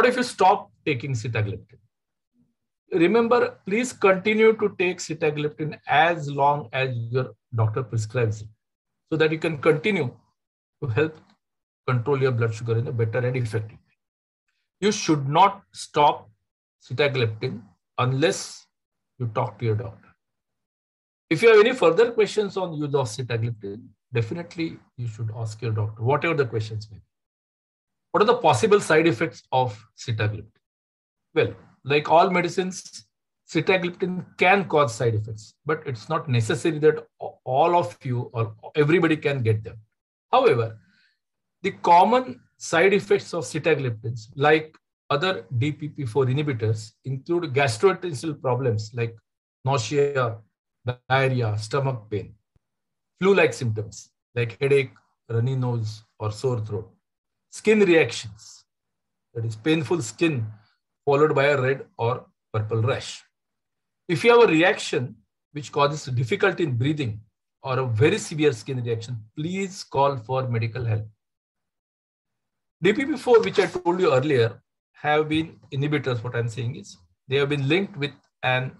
What if you stop taking sitagliptin? Remember, please continue to take sitagliptin as long as your doctor prescribes it so that you can continue to help control your blood sugar in a better and effective way. You should not stop sitagliptin unless you talk to your doctor. If you have any further questions on use of sitagliptin, definitely you should ask your doctor, whatever the questions may be. What are the possible side effects of sitagliptin? Well, like all medicines, sitagliptin can cause side effects, but it's not necessary that all of you or everybody can get them. However, the common side effects of sitagliptins, like other DPP4 inhibitors, include gastrointestinal problems like nausea, diarrhea, stomach pain, flu-like symptoms like headache, runny nose, or sore throat, skin reactions, that is painful skin followed by a red or purple rash. If you have a reaction which causes difficulty in breathing or a very severe skin reaction, please call for medical help. DPP4, which I told you earlier, have been inhibitors. What I'm saying is they have been linked with an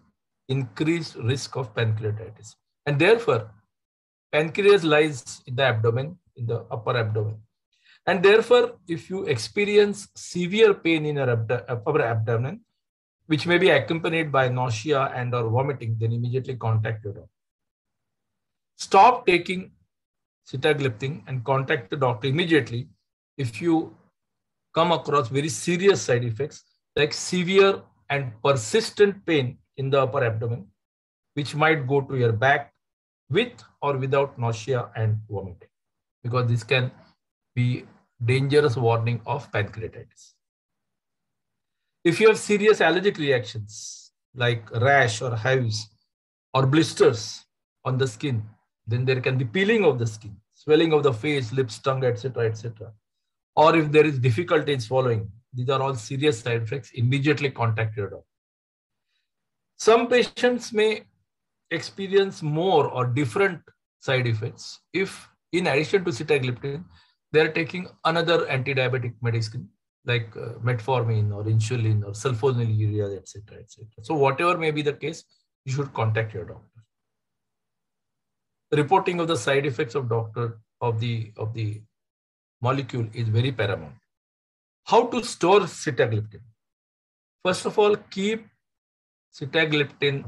increased risk of pancreatitis. And therefore, pancreas lies in the abdomen, in the upper abdomen. And therefore, if you experience severe pain in your upper abdomen, which may be accompanied by nausea and or vomiting, then immediately contact your doctor. Stop taking sitagliptin and contact the doctor immediately if you come across very serious side effects like severe and persistent pain in the upper abdomen, which might go to your back with or without nausea and vomiting, because this can be dangerous warning of pancreatitis. If you have serious allergic reactions like rash or hives or blisters on the skin, then there can be peeling of the skin, swelling of the face, lips, tongue, etc., etc. Or if there is difficulty in swallowing, these are all serious side effects, immediately contact your doctor. Some patients may experience more or different side effects if, in addition to sitagliptin, they are taking another anti-diabetic medicine like uh, metformin or insulin or sulfonylurea, etc., etc. So whatever may be the case, you should contact your doctor. The reporting of the side effects of doctor of the of the molecule is very paramount. How to store sitagliptin? First of all, keep sitagliptin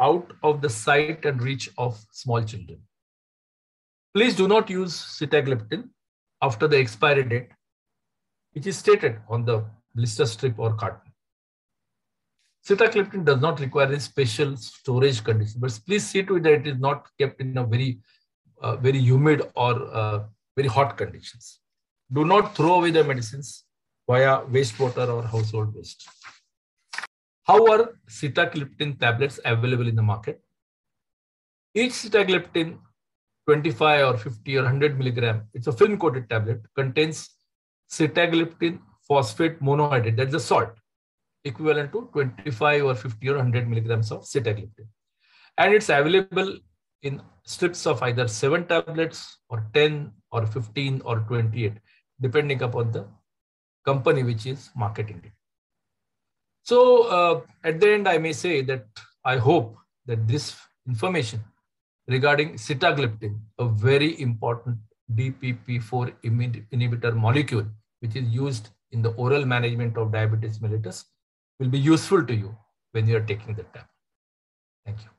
out of the sight and reach of small children. Please do not use sitagliptin after the expiry date, which is stated on the blister strip or carton. Sitagliptin does not require a special storage condition, but please see to it that it is not kept in a very, uh, very humid or uh, very hot conditions. Do not throw away the medicines via wastewater or household waste. How are sitagliptin tablets available in the market? Each sitagliptin 25 or 50 or 100 milligram, it's a film coated tablet, contains sitagliptin phosphate monohydrate, that's a salt, equivalent to 25 or 50 or 100 milligrams of sitagliptin. And it's available in strips of either 7 tablets or 10 or 15 or 28, depending upon the company which is marketing it. So uh, at the end, I may say that I hope that this information regarding sitagliptin, a very important DPP4 inhibitor molecule, which is used in the oral management of diabetes mellitus, will be useful to you when you are taking the tablet. Thank you.